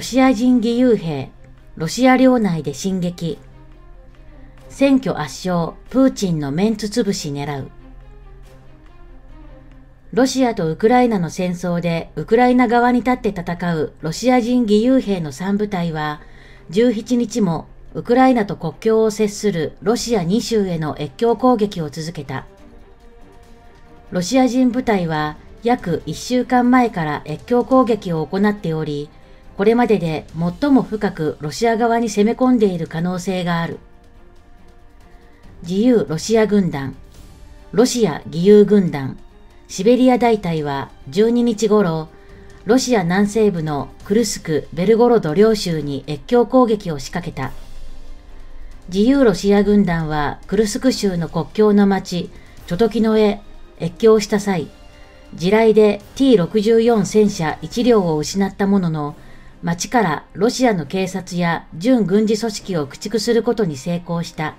ロシア人義勇兵、ロシア領内で進撃。選挙圧勝、プーチンのメンツ潰し狙う。ロシアとウクライナの戦争でウクライナ側に立って戦うロシア人義勇兵の3部隊は17日もウクライナと国境を接するロシア2州への越境攻撃を続けた。ロシア人部隊は約1週間前から越境攻撃を行っており、これまでで最も深くロシア側に攻め込んでいる可能性がある。自由ロシア軍団、ロシア義勇軍団、シベリア大隊は12日頃、ロシア南西部のクルスク・ベルゴロド両州に越境攻撃を仕掛けた。自由ロシア軍団はクルスク州の国境の町、チョトキノへ越境した際、地雷で T64 戦車1両を失ったものの、町からロシアの警察や準軍事組織を駆逐することに成功した。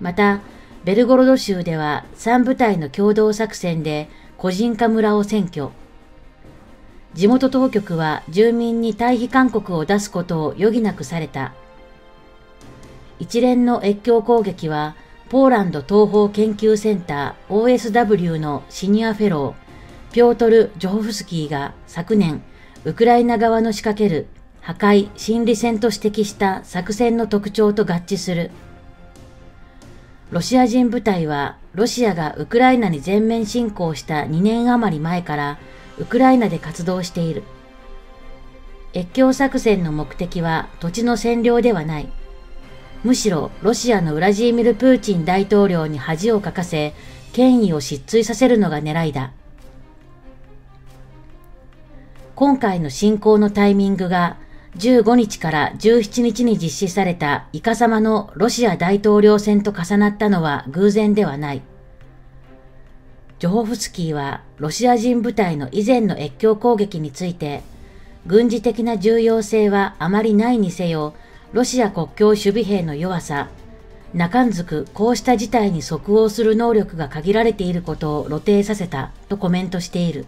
また、ベルゴロド州では3部隊の共同作戦で個人化村を占拠。地元当局は住民に退避勧告を出すことを余儀なくされた。一連の越境攻撃は、ポーランド東方研究センター OSW のシニアフェロー、ピョートル・ジョホフスキーが昨年、ウクライナ側の仕掛ける破壊・心理戦と指摘した作戦の特徴と合致する。ロシア人部隊は、ロシアがウクライナに全面侵攻した2年余り前から、ウクライナで活動している。越境作戦の目的は土地の占領ではない。むしろロシアのウラジーミル・プーチン大統領に恥をかかせ、権威を失墜させるのが狙いだ。今回の侵攻のタイミングが15日から17日に実施されたイカ様のロシア大統領選と重なったのは偶然ではない。ジョホフスキーはロシア人部隊の以前の越境攻撃について、軍事的な重要性はあまりないにせよ、ロシア国境守備兵の弱さ、中んずくこうした事態に即応する能力が限られていることを露呈させたとコメントしている。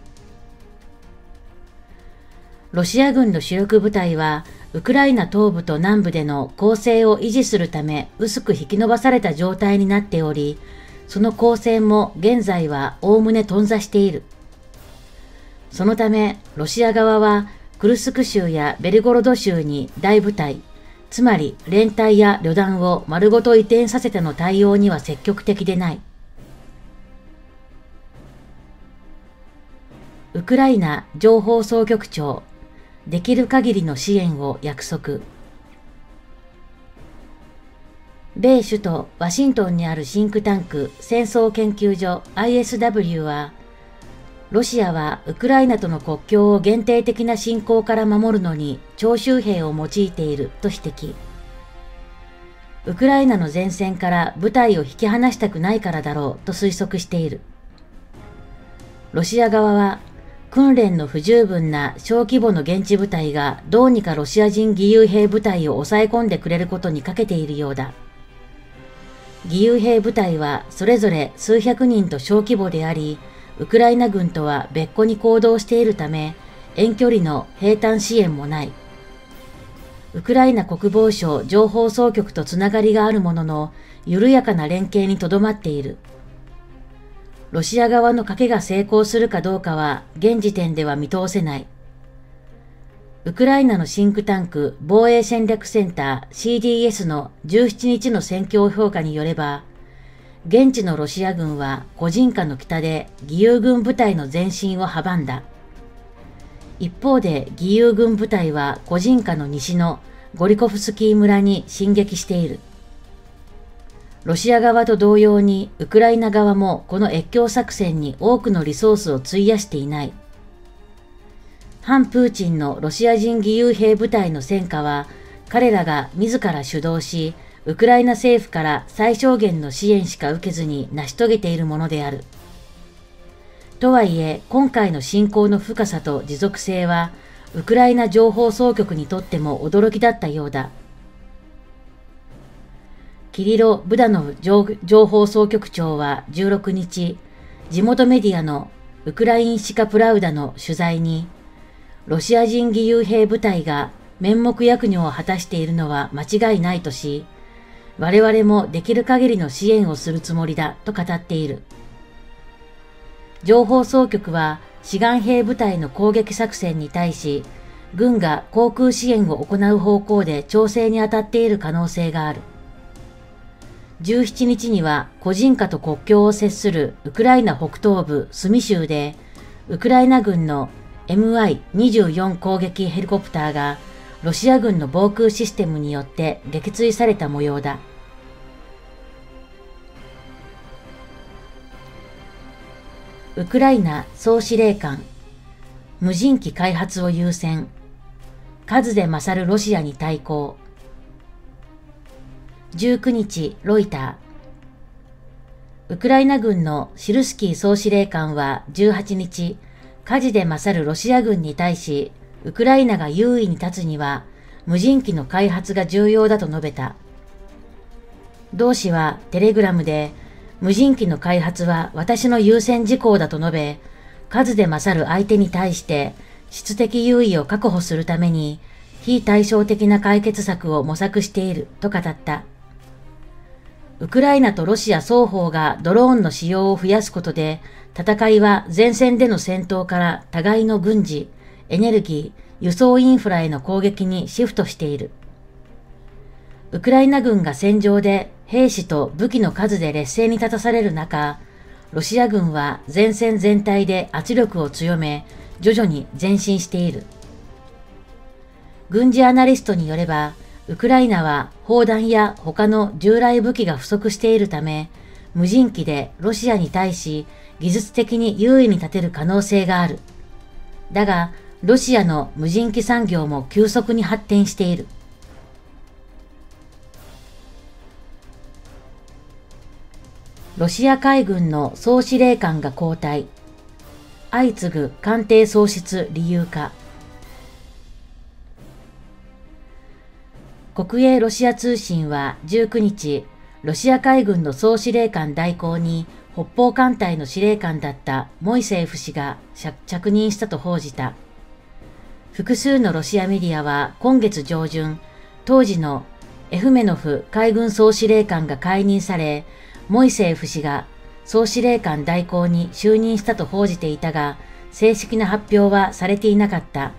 ロシア軍の主力部隊は、ウクライナ東部と南部での攻勢を維持するため薄く引き伸ばされた状態になっており、その攻勢も現在はおおむね頓挫している。そのため、ロシア側はクルスク州やベルゴロド州に大部隊、つまり連隊や旅団を丸ごと移転させての対応には積極的でない。ウクライナ情報総局長、できる限りの支援を約束。米首都ワシントンにあるシンクタンク戦争研究所 ISW は、ロシアはウクライナとの国境を限定的な侵攻から守るのに徴集兵を用いていると指摘。ウクライナの前線から部隊を引き離したくないからだろうと推測している。ロシア側は訓練の不十分な小規模の現地部隊がどうにかロシア人義勇兵部隊を抑え込んでくれることにかけているようだ。義勇兵部隊はそれぞれ数百人と小規模であり、ウクライナ軍とは別個に行動しているため、遠距離の兵隊支援もない。ウクライナ国防省情報総局とつながりがあるものの、緩やかな連携にとどまっている。ロシア側の賭けが成功するかどうかは現時点では見通せない。ウクライナのシンクタンク防衛戦略センター CDS の17日の戦況評価によれば、現地のロシア軍は個人化の北で義勇軍部隊の前進を阻んだ。一方で義勇軍部隊は個人化の西のゴリコフスキー村に進撃している。ロシア側と同様にウクライナ側もこの越境作戦に多くのリソースを費やしていない。反プーチンのロシア人義勇兵部隊の戦果は彼らが自ら主導しウクライナ政府から最小限の支援しか受けずに成し遂げているものである。とはいえ、今回の侵攻の深さと持続性は、ウクライナ情報総局にとっても驚きだったようだ。キリロ・ブダノフ情報総局長は16日、地元メディアのウクラインシカ・プラウダの取材に、ロシア人義勇兵部隊が面目役女を果たしているのは間違いないとし、我々もできる限りの支援をするつもりだと語っている。情報総局は志願兵部隊の攻撃作戦に対し、軍が航空支援を行う方向で調整に当たっている可能性がある。17日には個人化と国境を接するウクライナ北東部スミ州で、ウクライナ軍の MI24 攻撃ヘリコプターがロシア軍の防空システムによって撃墜された模様だ。ウクライナ総司令官、無人機開発を優先、数で勝るロシアに対抗。19日、ロイター。ウクライナ軍のシルスキー総司令官は18日、火事で勝るロシア軍に対し、ウクライナが優位に立つには、無人機の開発が重要だと述べた。同氏はテレグラムで、無人機の開発は私の優先事項だと述べ、数で勝る相手に対して質的優位を確保するために、非対照的な解決策を模索していると語った。ウクライナとロシア双方がドローンの使用を増やすことで、戦いは前線での戦闘から互いの軍事、エネルギー、輸送インフラへの攻撃にシフトしている。ウクライナ軍が戦場で兵士と武器の数で劣勢に立たされる中、ロシア軍は前線全体で圧力を強め、徐々に前進している。軍事アナリストによれば、ウクライナは砲弾や他の従来武器が不足しているため、無人機でロシアに対し技術的に優位に立てる可能性がある。だが、ロシアの無人機産業も急速に発展している。ロシア海軍の総司令官が交代。相次ぐ艦艇喪失理由か。国営ロシア通信は19日、ロシア海軍の総司令官代行に北方艦隊の司令官だったモイセーフ氏が着任したと報じた。複数のロシアメディアは今月上旬、当時のエフメノフ海軍総司令官が解任され、モイセーフ氏が総司令官代行に就任したと報じていたが、正式な発表はされていなかった。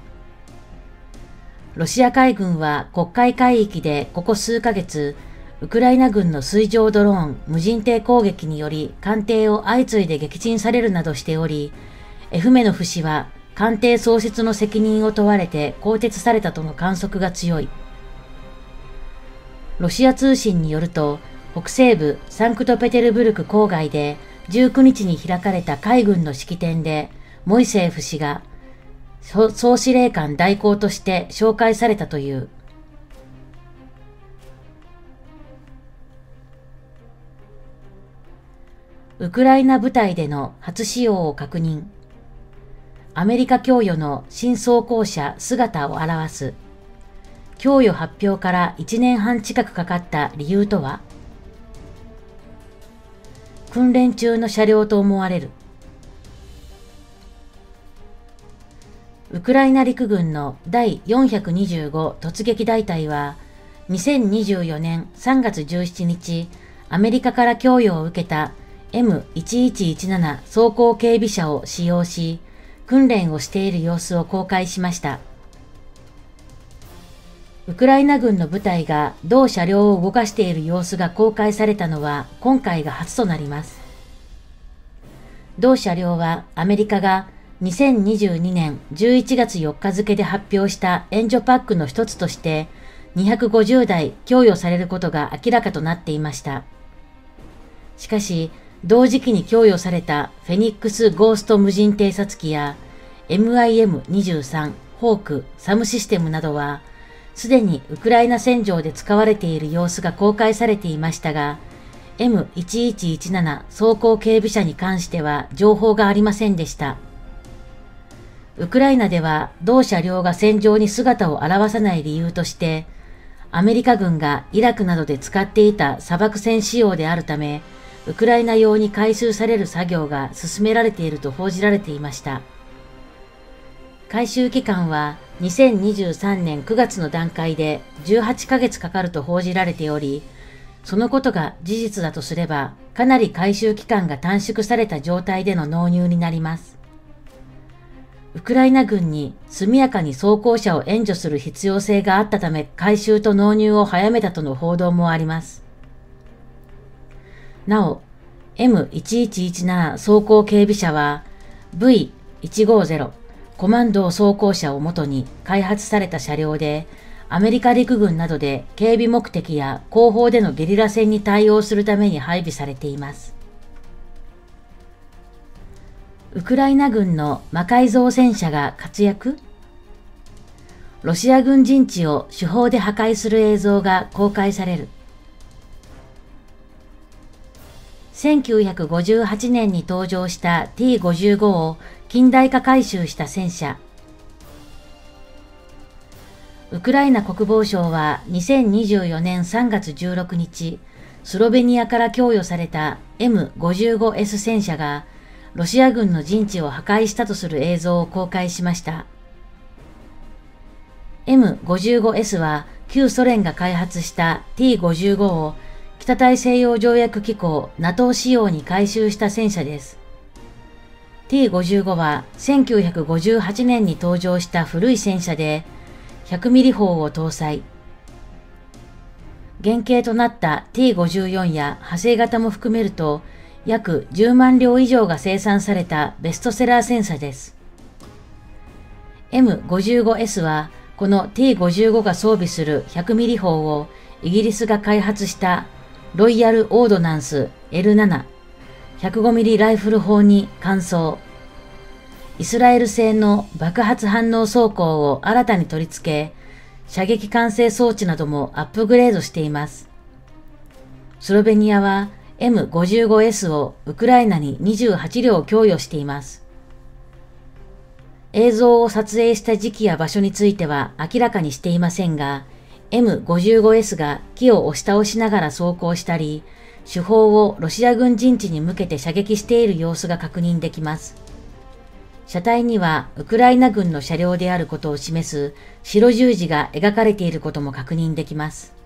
ロシア海軍は国会海域でここ数ヶ月、ウクライナ軍の水上ドローン無人艇攻撃により艦艇を相次いで撃沈されるなどしており、エフメノフ氏は艦艇創設の責任を問われて更迭されたとの観測が強い。ロシア通信によると、北西部サンクトペテルブルク郊外で19日に開かれた海軍の式典で、モイセーフ氏が総司令官代行として紹介されたという。ウクライナ部隊での初使用を確認。アメリカ供与の新装甲車姿を表す。供与発表から1年半近くかかった理由とは訓練中の車両と思われる。ウクライナ陸軍の第425突撃大隊は、2024年3月17日、アメリカから供与を受けた M1117 装甲警備車を使用し、訓練をしている様子を公開しました。ウクライナ軍の部隊が同車両を動かしている様子が公開されたのは今回が初となります。同車両はアメリカが2022年11月4日付で発表した援助パックの一つとして250台供与されることが明らかとなっていました。しかし、同時期に供与されたフェニックスゴースト無人偵察機や MIM23 ホークサムシステムなどはすでにウクライナ戦場で使われている様子が公開されていましたが M1117 装甲警備車に関しては情報がありませんでした。ウクライナでは同車両が戦場に姿を現さない理由として、アメリカ軍がイラクなどで使っていた砂漠戦仕様であるため、ウクライナ用に回収される作業が進められていると報じられていました。回収期間は2023年9月の段階で18ヶ月かかると報じられており、そのことが事実だとすれば、かなり回収期間が短縮された状態での納入になります。ウクライナ軍に速やかに装甲車を援助する必要性があったため回収と納入を早めたとの報道もあります。なお、M1117 装甲警備車は V150 コマンド装甲車をもとに開発された車両で、アメリカ陸軍などで警備目的や後方でのゲリラ戦に対応するために配備されています。ウクライナ軍の魔改造戦車が活躍？ロシア軍陣地を手法で破壊する映像が公開される。1958年に登場した T55 を近代化改修した戦車。ウクライナ国防省は2024年3月16日、スロベニアから供与された M55S 戦車がロシア軍の陣地を破壊したとする映像を公開しました。M55S は旧ソ連が開発した T55 を北大西洋条約機構 NATO 仕様に改修した戦車です。T55 は1958年に登場した古い戦車で100ミリ砲を搭載。原型となった T54 や派生型も含めると約10万両以上が生産されたベストセラー戦車です。M55S はこの T55 が装備する100ミリ砲をイギリスが開発したロイヤルオードナンス L7、105ミリライフル砲に換装。イスラエル製の爆発反応装甲を新たに取り付け、射撃管制装置などもアップグレードしています。スロベニアは M55S をウクライナに28両供与しています。映像を撮影した時期や場所については明らかにしていませんが、M55S が木を押し倒しながら走行したり、手法をロシア軍陣地に向けて射撃している様子が確認できます。車体にはウクライナ軍の車両であることを示す白十字が描かれていることも確認できます。